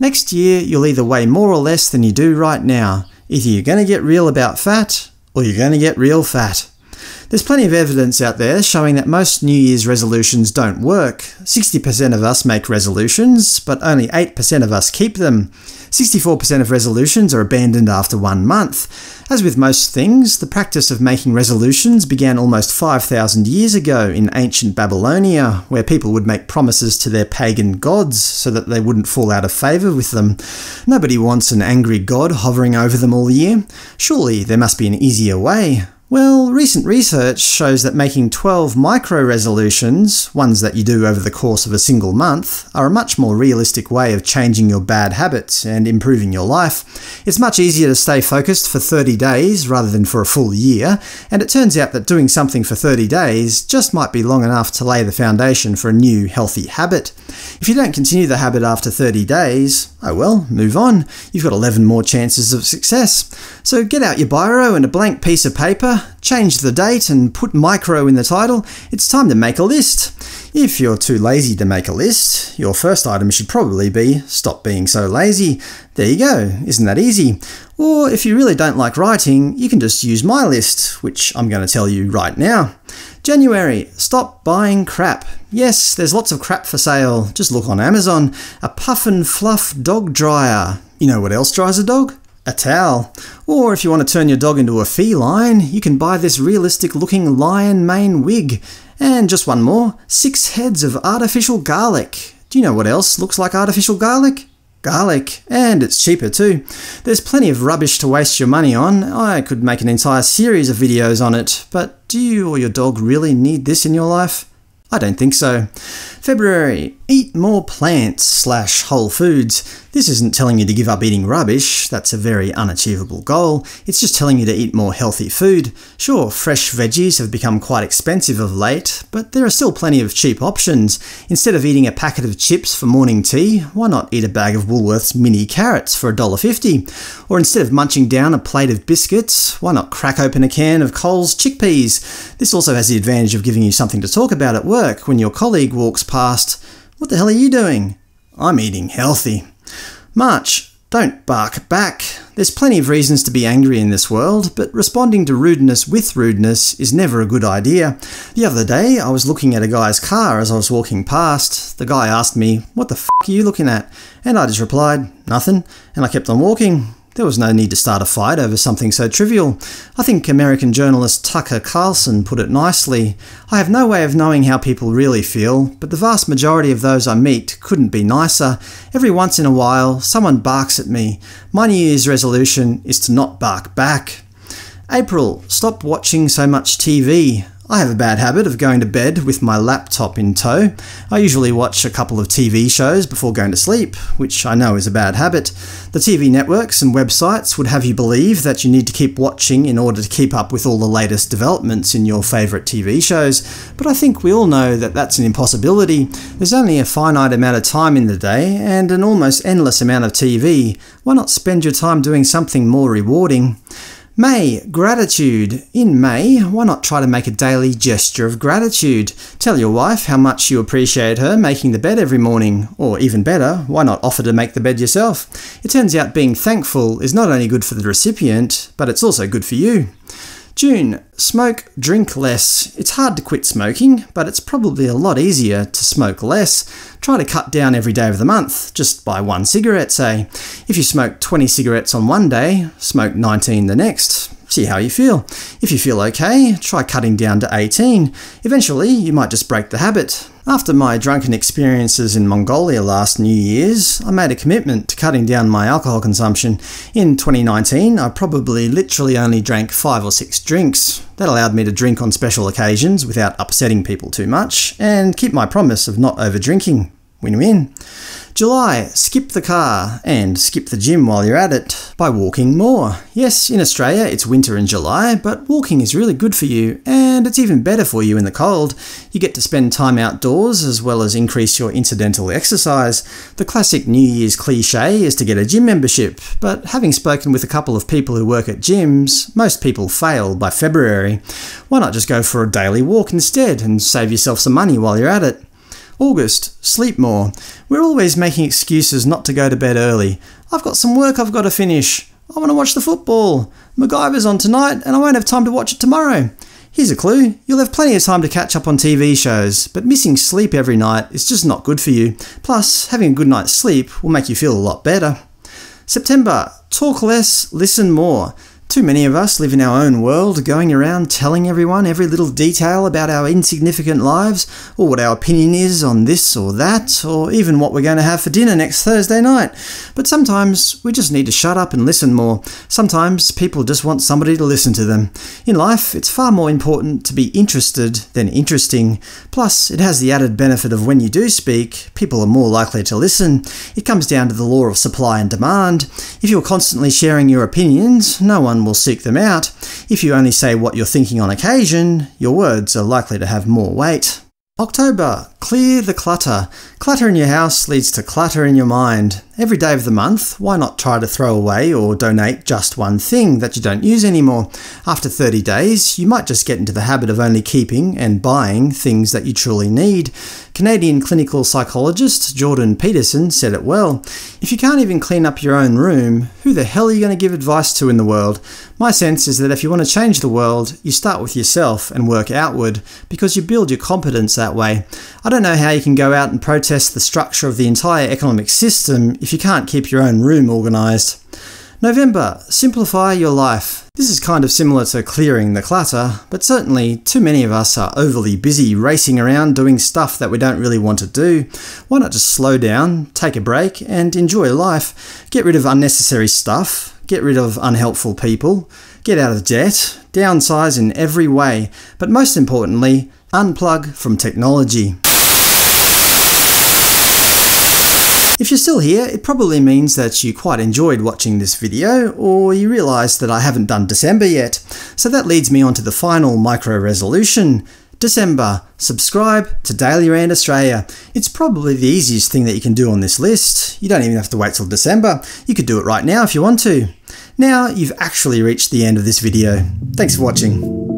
Next year, you'll either weigh more or less than you do right now. Either you're going to get real about fat, or you're going to get real fat. There's plenty of evidence out there showing that most New Year's resolutions don't work. 60% of us make resolutions, but only 8% of us keep them. 64% of resolutions are abandoned after one month. As with most things, the practice of making resolutions began almost 5,000 years ago in ancient Babylonia, where people would make promises to their pagan gods so that they wouldn't fall out of favour with them. Nobody wants an angry god hovering over them all year. Surely there must be an easier way. Well, recent research shows that making 12 micro resolutions, ones that you do over the course of a single month, are a much more realistic way of changing your bad habits and improving your life. It's much easier to stay focused for 30 days rather than for a full year, and it turns out that doing something for 30 days just might be long enough to lay the foundation for a new, healthy habit. If you don't continue the habit after 30 days, oh well, move on. You've got 11 more chances of success. So get out your biro and a blank piece of paper, change the date and put micro in the title, it's time to make a list. If you're too lazy to make a list, your first item should probably be stop being so lazy. There you go, isn't that easy? Or if you really don't like writing, you can just use my list, which I'm going to tell you right now. January, stop buying crap. Yes, there's lots of crap for sale. Just look on Amazon. A puff and fluff dog dryer. You know what else dries a dog? A towel. Or if you want to turn your dog into a feline, you can buy this realistic looking lion mane wig. And just one more, six heads of artificial garlic. Do you know what else looks like artificial garlic? Garlic. And it's cheaper too. There's plenty of rubbish to waste your money on. I could make an entire series of videos on it, but do you or your dog really need this in your life? I don't think so. February. Eat more plants slash whole foods. This isn't telling you to give up eating rubbish, that's a very unachievable goal, it's just telling you to eat more healthy food. Sure, fresh veggies have become quite expensive of late, but there are still plenty of cheap options. Instead of eating a packet of chips for morning tea, why not eat a bag of Woolworths mini carrots for $1.50? Or instead of munching down a plate of biscuits, why not crack open a can of Coles chickpeas? This also has the advantage of giving you something to talk about at work when your colleague walks past. Asked, what the hell are you doing? I'm eating healthy. March. Don't bark back. There's plenty of reasons to be angry in this world, but responding to rudeness with rudeness is never a good idea. The other day, I was looking at a guy's car as I was walking past. The guy asked me, What the f are you looking at? And I just replied, Nothing, and I kept on walking. There was no need to start a fight over something so trivial. I think American journalist Tucker Carlson put it nicely. I have no way of knowing how people really feel, but the vast majority of those I meet couldn't be nicer. Every once in a while, someone barks at me. My New Year's resolution is to not bark back. April, stop watching so much TV. I have a bad habit of going to bed with my laptop in tow. I usually watch a couple of TV shows before going to sleep, which I know is a bad habit. The TV networks and websites would have you believe that you need to keep watching in order to keep up with all the latest developments in your favourite TV shows, but I think we all know that that's an impossibility. There's only a finite amount of time in the day, and an almost endless amount of TV. Why not spend your time doing something more rewarding? May, gratitude. In May, why not try to make a daily gesture of gratitude? Tell your wife how much you appreciate her making the bed every morning, or even better, why not offer to make the bed yourself? It turns out being thankful is not only good for the recipient, but it's also good for you. June. Smoke, drink less. It's hard to quit smoking, but it's probably a lot easier to smoke less. Try to cut down every day of the month, just by one cigarette, say. If you smoke 20 cigarettes on one day, smoke 19 the next. See how you feel. If you feel okay, try cutting down to 18. Eventually, you might just break the habit. After my drunken experiences in Mongolia last New Year's, I made a commitment to cutting down my alcohol consumption. In 2019, I probably literally only drank 5 or 6 drinks. That allowed me to drink on special occasions without upsetting people too much, and keep my promise of not over drinking. Win-win. July, skip the car and skip the gym while you're at it by walking more. Yes, in Australia it's winter in July, but walking is really good for you, and it's even better for you in the cold. You get to spend time outdoors as well as increase your incidental exercise. The classic New Year's cliche is to get a gym membership, but having spoken with a couple of people who work at gyms, most people fail by February. Why not just go for a daily walk instead and save yourself some money while you're at it? August, sleep more. We're always making excuses not to go to bed early. I've got some work I've got to finish. I want to watch the football. MacGyver's on tonight and I won't have time to watch it tomorrow. Here's a clue you'll have plenty of time to catch up on TV shows, but missing sleep every night is just not good for you. Plus, having a good night's sleep will make you feel a lot better. September, talk less, listen more. Too many of us live in our own world, going around telling everyone every little detail about our insignificant lives, or what our opinion is on this or that, or even what we're going to have for dinner next Thursday night. But sometimes we just need to shut up and listen more. Sometimes people just want somebody to listen to them. In life, it's far more important to be interested than interesting. Plus, it has the added benefit of when you do speak, people are more likely to listen. It comes down to the law of supply and demand. If you're constantly sharing your opinions, no one will seek them out. If you only say what you're thinking on occasion, your words are likely to have more weight. October. Clear the clutter. Clutter in your house leads to clutter in your mind. Every day of the month, why not try to throw away or donate just one thing that you don't use anymore? After 30 days, you might just get into the habit of only keeping and buying things that you truly need. Canadian clinical psychologist Jordan Peterson said it well. If you can't even clean up your own room, who the hell are you going to give advice to in the world? My sense is that if you want to change the world, you start with yourself and work outward, because you build your competence that way. I don't know how you can go out and protest the structure of the entire economic system if you can't keep your own room organised. November. Simplify your life. This is kind of similar to clearing the clutter, but certainly too many of us are overly busy racing around doing stuff that we don't really want to do. Why not just slow down, take a break, and enjoy life? Get rid of unnecessary stuff, get rid of unhelpful people, get out of debt, downsize in every way, but most importantly, unplug from technology. If you're still here, it probably means that you quite enjoyed watching this video, or you realise that I haven't done December yet. So that leads me on to the final micro resolution. December. Subscribe to Daily Rand Australia. It's probably the easiest thing that you can do on this list. You don't even have to wait till December. You could do it right now if you want to. Now you've actually reached the end of this video. Thanks for watching.